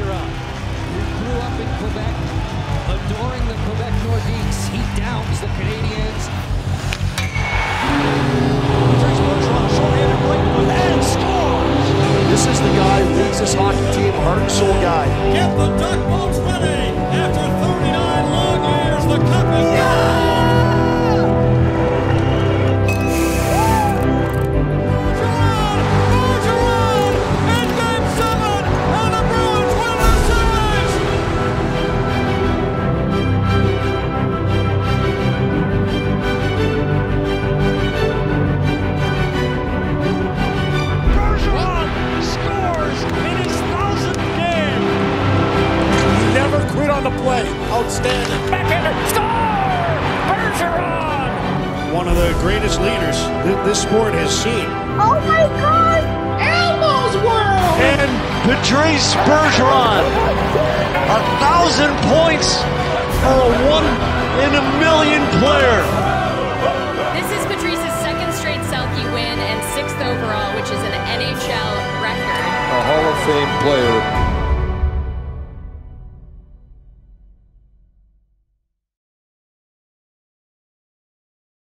Bergeron, who grew up in Quebec, adoring the Quebec Nordiques. He downs the Canadiens. This is the guy who leads this hockey team, heart and soul guy. Get the Duck Boats ready! The play. Outstanding. Backhander, score! Bergeron! One of the greatest leaders that this sport has seen. Oh my god! Elmo's world! And Patrice Bergeron, a thousand points for a one in a million player. This is Patrice's second straight Selke win and sixth overall, which is an NHL record. a Hall of Fame player